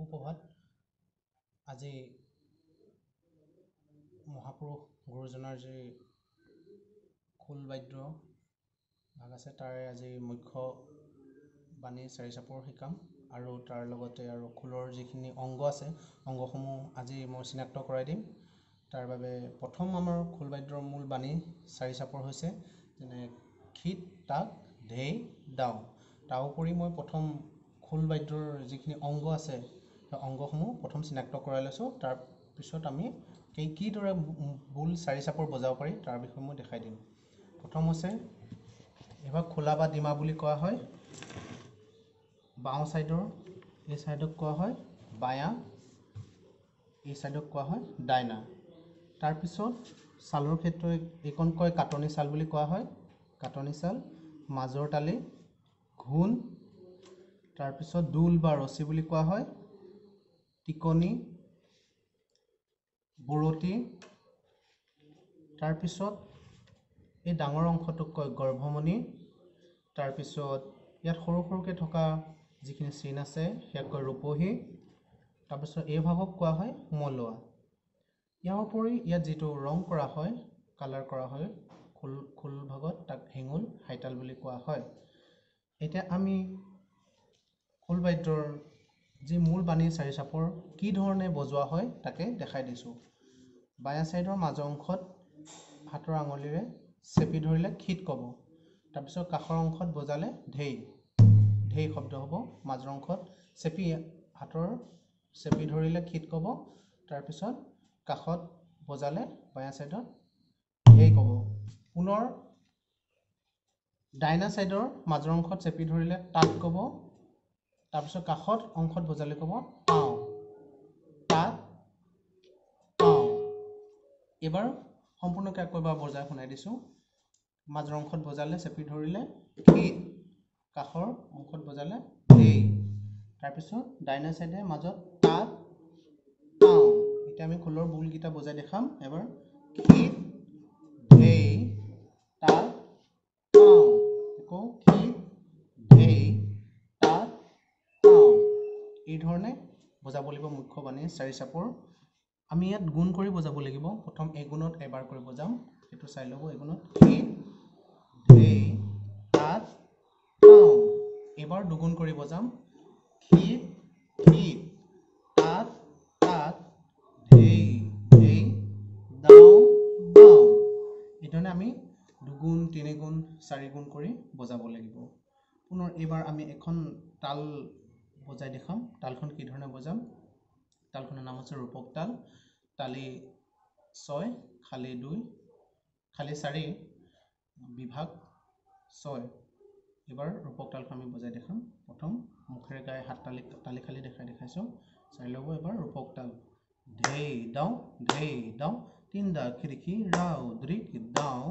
সুপ্ৰভাত আজি মহাপুৰুষ গুৰুজনাৰ যি খোল বাদ্য ভাগ আছে তাৰে আজি মুখ্য বাণী চাৰি চাপৰ শিকাম। আৰু তাৰ লগতে আৰু খোলৰ যিখিনি অংগ আছে অংগসমূহ আজি মই চিনাক্ত কৰাই দিম। তাৰ বাবে প্ৰথম আমাৰ খোল বাদ্যৰ মূল বাণী চাৰি চাপৰ হৈছে যেনে খীট তাক ঢেই দাওঁ। তাৰোপৰি মই প্ৰথম খোল বাদ্যৰ যিখিনি অংগ আছে অংগসমূহ প্ৰথম চিনাক্ত কৰাই লৈছোঁ। তাৰপিছত আমি কি কিদৰে মূল চাৰি চাপৰ বজাব পাৰি তাৰ বিষয়ে মই দেখাই দিম। প্ৰথম হৈছে এইভাগ খোলা বা ডিমা বুলি কোৱা হয়। বাওঁ ছাইডৰ এই ছাইডক কোৱা হয় বায়াঁ এই ছাইডক কোৱা হয় ডাইনা। তাৰপিছত ছালৰ ক্ষেত্ৰত এইকণ কয় কাটনি ছাল বুলি কোৱা হয়। কাটনি ছাল মাজৰ তালি ঘোণ। তাৰপিছত দোল বা ৰছী বুলি কোৱা হয়। টিকনি বুৰতি তাৰপিছত এই ডাঙৰ অংশটোক কয় গৰ্ভমণি তাৰপিছত ইয়াত সৰু সৰুকৈ থকা যিখিনি চিন আছে সেয়াক কয় ৰূপহী তাৰপিছত এই ভাগক কোৱা হয় মলুৱা। ইয়াৰ উপৰি ইয়াত যিটো ৰং কৰা হয় কালাৰ কৰা হয় খোল খোল ভাগত তাক হেঙুল হাইতাল বুলি কোৱা হয়। এতিয়া আমি খোল বাদ্যৰ যি মূল বাণী চাৰি চাপৰ কি ধৰণে বজোৱা হয় তাকে দেখাই দিছোঁ। বায়াঁ ছাইডৰ মাজৰ অংশত হাতৰ আঙুলিৰে চেপি ধৰিলে খীট ক'ব তাৰপিছত কাষৰ অংশত বজালে ঢেই ঢেই শব্দ হ'ব মাজৰ অংশত চেপি হাতৰ চেপি ধৰিলে খীট ক'ব তাৰপিছত কাষত বজালে বায়াঁ ছাইডত ঢেই ক'ব। পুনৰ ডাইনা ছাইডৰ মাজৰ অংশত চেপি ধৰিলে তাত ক'ব তাৰপিছত কাষত অংশত বজালে ক'ব টাও তাত এইবাৰ সম্পূৰ্ণকৈ আকৌ এবাৰ বজাই শুনাই দিছোঁ। মাজৰ অংশত বজালে চেপি ধৰিলে খীট কাষৰ অংশত বজালে ঢেই তাৰপিছত ডাইনা চাইডে মাজত তাত টাও এতিয়া আমি খোলৰ বোলকেইটা বজাই দেখাম। এবাৰ খীট ধৰণে বজাব লাগিব মুখ্য বাণী চাৰি চাপৰ। আমি ইয়াত গুণ কৰি বজাব লাগিব। প্ৰথম এই গুণত এবাৰ কৰি বজাম সেইটো চাই ল'ব এই গুণত এইবাৰ দুগুণ কৰি বজাম এইধৰণে আমি দুগুণ তিনিগুণ চাৰিগুণ কৰি বজাব লাগিব। পুনৰ এইবাৰ আমি এখন তাল বজাই দেখাম। তালখন কি ধৰণে বজাম? তালখনৰ নাম হৈছে ৰূপক তাল। তালি ছয় খালি দুই খালি চাৰি বিভাগ ছয়। এইবাৰ ৰূপক তালখন আমি বজাই দেখাম। প্ৰথম মুখেৰে গাই হাত তালি তালি খালি দেখাই দেখাইছোঁ। চাই ল'ব এবাৰ ৰূপক তাল। ঢেই দাওঁ ঢেই দাওঁ তিনদা খিৰিকী ৰাও দৃক দাওঁ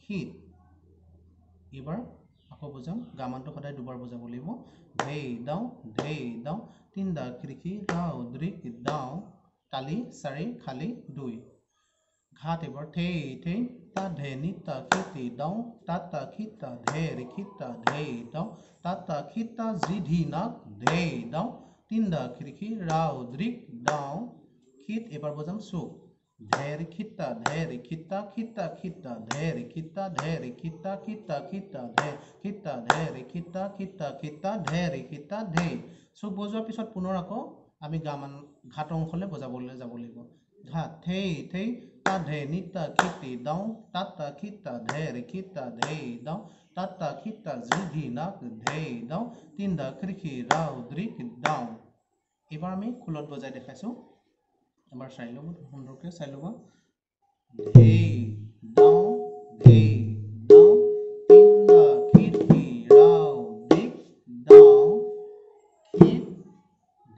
শীত এইবাৰ আকৌ বজাম গামানটো সদায় দুবাৰ বজাব লাগিব। ঢেই দাওঁ ঢেই দাওঁ তিনদা খিৰিকী ৰাও দৃক দাওঁ তালি চাৰি খালি দুই। ঘাট এবাৰ ঠেই ঠেই তা ঢে নিতা খিতি দাওঁ তাতা খিতা ঢেৰ খিতা ঢেই দাওঁ তাতা খিতা জিধি নাক ঢেই দাওঁ তিনদা খিৰিকী ৰাও দৃক দাওঁ। খিত এবাৰ বজাম চুক। পুনৰ আকৌ আমি গামান ঘাট অংশলৈ বজাবলৈ যাব লাগিব। ঘাট এইবাৰ আমি খোলত বজাই দেখাইছোঁ। এবাৰ চাই ল'ব সুন্দৰকৈ চাই ল'ব ঢেই দাওঁ ঢেই দাওঁ তিনদা খিতি ৰাও দৃক দাওঁ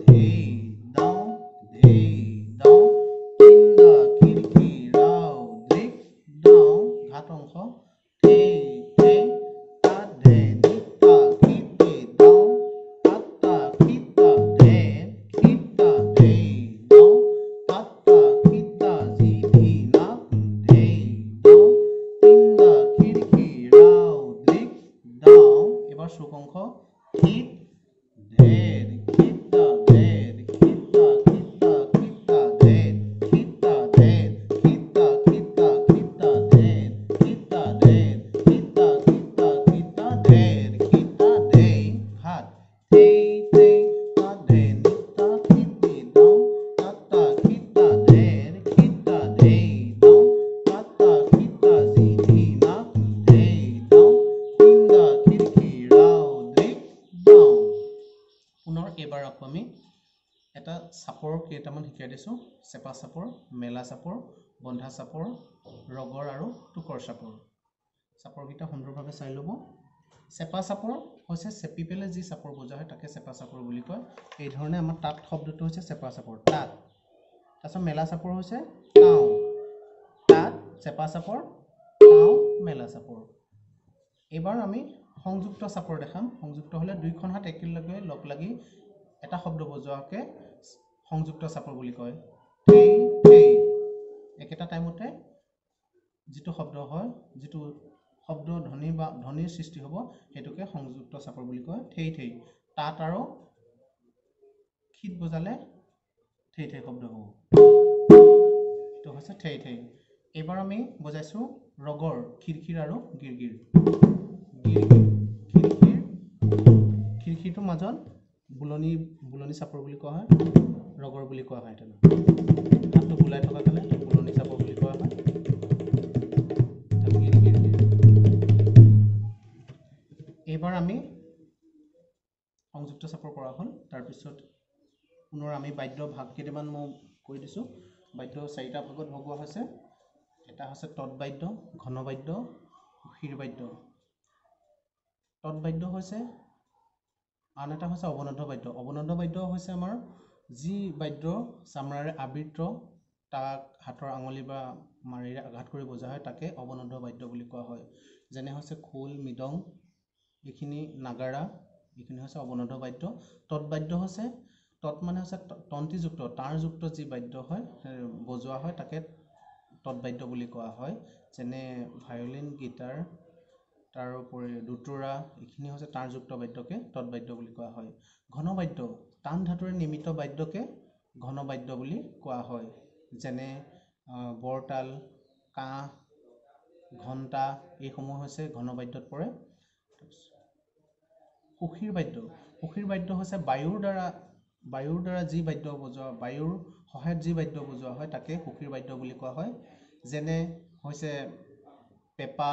ঢেই দাওঁ ঢেই দাওঁ তিনদা খিৰিকী ৰাও দৃক দাওঁ ঘাট অংশ। দাওঁ চাপৰ কেইটামান শিকাই দিছোঁ। চেপা চাপৰ মেলা চাপৰ বন্ধা চাপৰ ৰগৰ আৰু টোকৰ চাপৰ। চাপৰকেইটা সুন্দৰভাৱে চাই ল'ব। চেপা চাপৰ হৈছে চেপি পেলাই যি চাপৰ বজোৱা হয় তাকে চেপা চাপৰ বুলি কয়। এই ধৰণে আমাৰ তাত শব্দটো হৈছে চেপা চাপৰ তাত। তাৰপিছত মেলা চাপৰ হৈছে টাও। তাত চেপা চাপৰ টাও মেলা চাপৰ। এইবাৰ আমি সংযুক্ত চাপৰ দেখাম। সংযুক্ত হ'লে দুইখন হাত একেলগে লগ লাগি এটা শব্দ বজোৱাকে সংযুক্ত চাপৰ বুলি কয়। ঠেই ঠেই একেটা টাইমতে যিটো শব্দ হয় যিটো শব্দ ধ্বনি বা ধ্বনিৰ সৃষ্টি হ'ব সেইটোকে সংযুক্ত চাপৰ বুলি কয় ঠেই ঠেই তাত আৰু শীত বজালে ঠেই ঠেই শব্দ হ'ব। এইটো হৈছে ঠেই ঠেই এইবাৰ আমি বজাইছোঁ ৰগৰ খিৰখিৰ আৰু গিৰগিৰ। গিৰগিৰ খিৰখিৰ খিৰখিৰটোৰ মাজত বুলনি বুলনি চাপৰ বুলি কোৱা হয় ৰগৰ বুলি কোৱা হয় তেনে হাতটো বুলাই থকা কাৰণে বুলনি চাপৰ বুলি কোৱা হয়। এইবাৰ আমি সংযুক্ত চাপৰ কৰা হ'ল। তাৰপিছত পুনৰ আমি বাদ্য ভাগ কেইটামান মই কৈ দিছোঁ। বাদ্য চাৰিটা ভাগত ভগোৱা হৈছে। এটা হৈছে তৎ বাদ্য ঘন বাদ্য সুশীৰ বাদ্য। তৎ বাদ্য হৈছে আন এটা হৈছে অৱনদ্ধ বাদ্য। অৱনদ্ধ বাদ্য হৈছে আমাৰ যি বাদ্য চামৰাৰে আবৃত তাক হাতৰ আঙুলি বা মাৰিৰে আঘাত কৰি বজোৱা হয় তাকে অৱনদ্ধ বাদ্য বুলি কোৱা হয়। যেনে হৈছে খোল মৃদং এইখিনি নাগাৰা এইখিনি হৈছে অৱনদ্ধ বাদ্য। তৎবাদ্য হৈছে তৎ মানে হৈছে তন্তিযুক্ত তাঁৰযুক্ত যি বাদ্য হয় বজোৱা হয় তাকে তৎবাদ্য বুলি কোৱা হয়। যেনে ভায়লিন গীটাৰ তাৰোপৰি দুতোৰা এইখিনি হৈছে তাঁৰযুক্ত বাদ্যকে তৎবাদ্য বুলি কোৱা হয়। ঘন বাদ্য টান ধাতুৰে নিৰ্মিত বাদ্যকে ঘন বাদ্য বুলি কোৱা হয়। যেনে বৰতাল কাঁহ ঘণ্টা এইসমূহ হৈছে ঘন বাদ্যত পৰে। সুশীৰ বাদ্য সুশীৰ বাদ্য হৈছে বায়ুৰ দ্বাৰা বায়ুৰ দ্বাৰা যি বাদ্য বজোৱা বায়ুৰ সহায়ত যি বাদ্য বজোৱা হয় তাকে সুশীৰ বাদ্য বুলি কোৱা হয়। যেনে হৈছে পেঁপা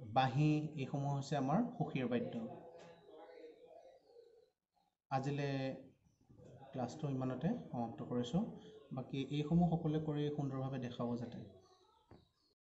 বাঁহী এইসমূহ হৈছে আমাৰ সুশীৰ বাদ্য। আজিলৈ ক্লাছটো ইমানতে সমাপ্ত কৰিছোঁ। বাকী এইসমূহ সকলোৱে কৰি সুন্দৰভাৱে দেখাব যাতে।